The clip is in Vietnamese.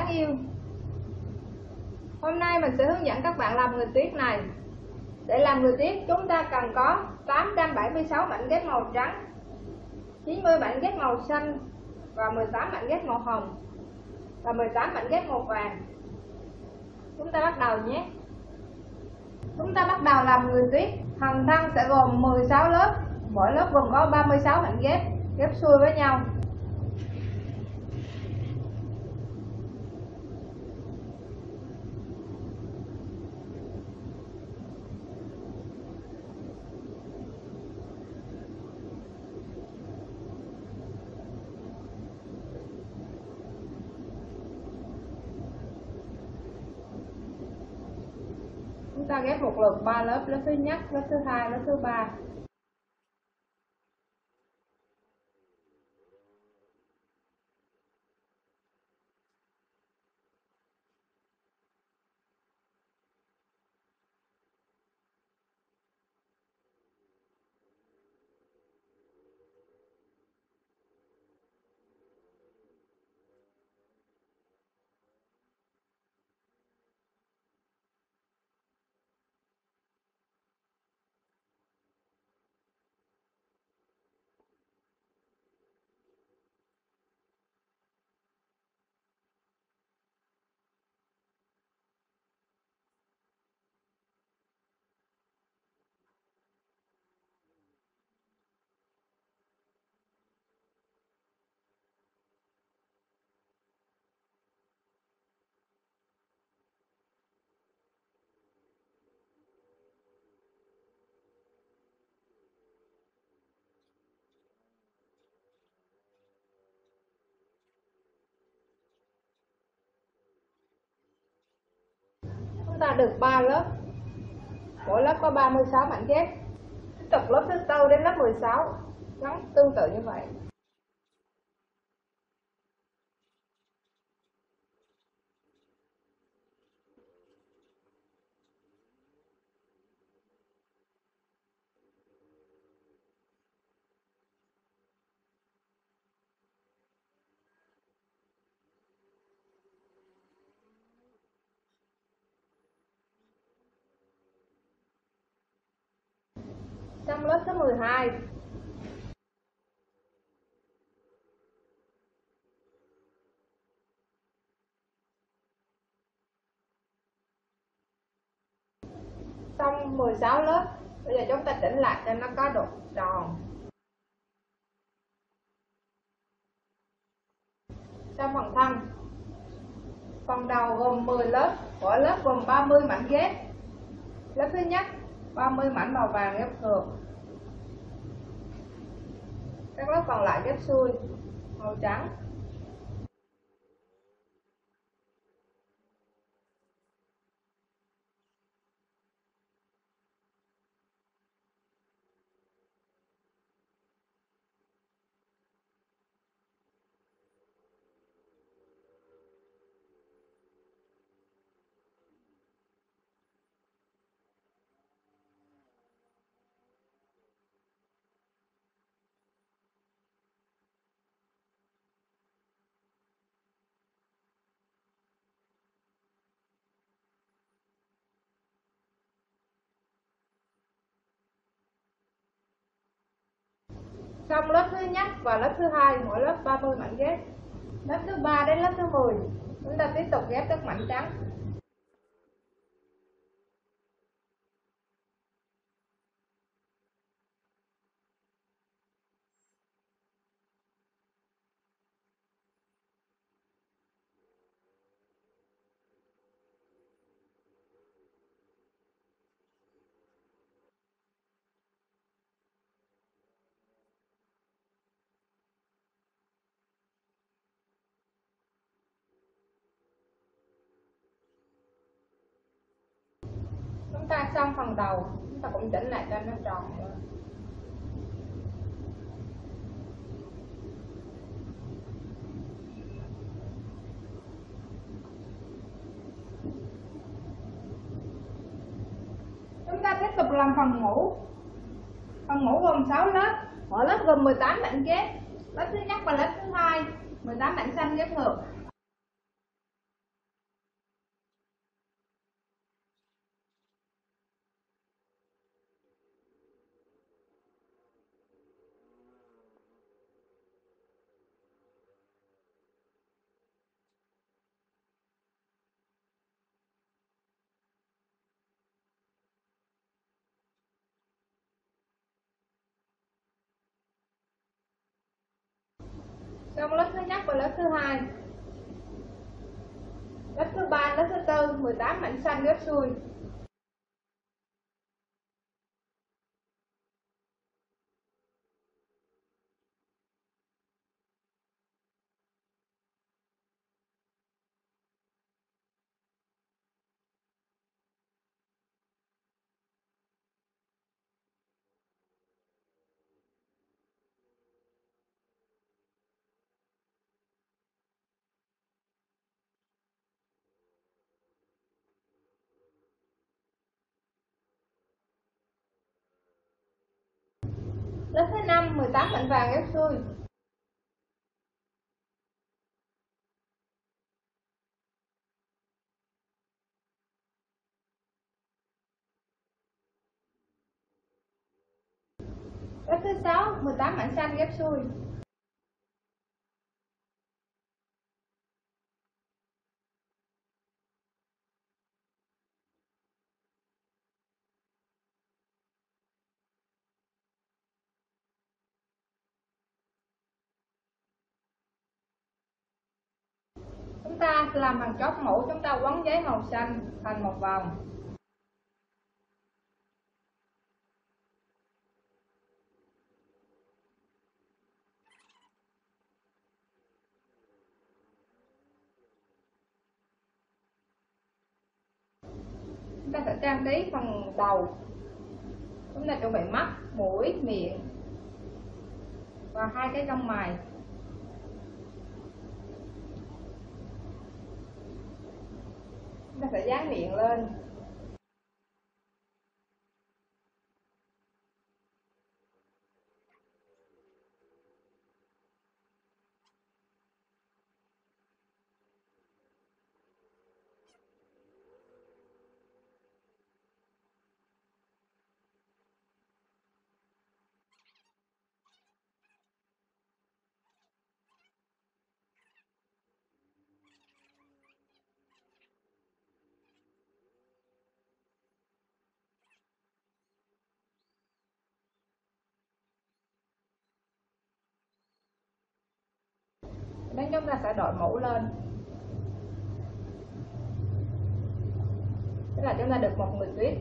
đáng yêu. Hôm nay mình sẽ hướng dẫn các bạn làm người tuyết này. Để làm người tuyết, chúng ta cần có 876 mảnh ghép màu trắng 90 mảnh ghép màu xanh và 18 mảnh ghép màu hồng và 18 mảnh ghép màu vàng. Chúng ta bắt đầu nhé. Chúng ta bắt đầu làm người tuyết. Hàng thân sẽ gồm 16 lớp, Mỗi lớp gồm có 36 mảnh ghép Ghép xuôi với nhau. Ta ghép một lượt ba lớp lớp thứ nhất, lớp thứ hai, lớp thứ ba. Ta được 3 lớp. Mỗi lớp có 36 mảnh ghép. Tiếp tục lớp thứ tư đến lớp 16 nó tương tự như vậy. Trong lớp số 12 xong 16 lớp, bây giờ chúng ta chỉnh lại cho nó có độ tròn. Xong phần thân, phần đầu gồm 10 lớp, mỗi lớp gồm 30 mảnh ghép. Lớp thứ nhất 30 mảnh màu vàng ghép ngược các lớp còn lại ghép xuôi màu trắng. Xong lớp thứ nhất và lớp thứ hai, mỗi lớp 30 mảnh ghép. Lớp thứ ba đến lớp thứ 10 chúng ta tiếp tục ghép các mảnh trắng chúng ta xong phần đầu, chúng ta cũng chỉnh lại cho nó tròn nữa. chúng ta tiếp tục làm phần mũ phần mũ gồm 6 lớp. Mỗi lớp gồm 18 mảnh ghép. Lớp thứ nhất và lớp thứ hai 18 mảnh xanh ghép ngược trong lớp thứ nhất và lớp thứ hai. Lớp thứ ba, lớp thứ tư 18 mảnh xanh ghép xuôi Lớp thứ 5 18 mảnh vàng ghép xuôi. Lớp thứ 6 18 mảnh xanh ghép xuôi. chúng ta làm bằng chóp mũ, chúng ta quấn giấy màu xanh thành một vòng. Chúng ta sẽ trang trí phần đầu. Chúng ta chuẩn bị mắt, mũi, miệng và hai cái lông mày sẽ dán miệng lên. Chúng ta sẽ đội mũ lên. Tức là chúng ta được một người tuyết.